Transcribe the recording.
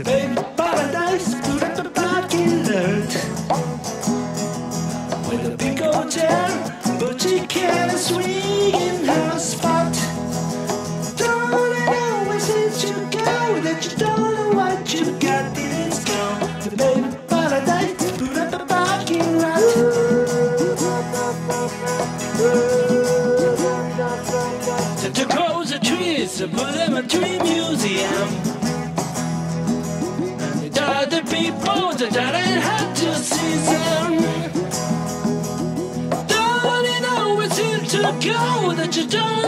a baby paradise put up the parking lot. With a big old chair, but she can't swing in her spot. Don't it always seems you, go that you don't know what you got till it's gone. Baby paradise to the parking lot. To close the trees, put them to go that you don't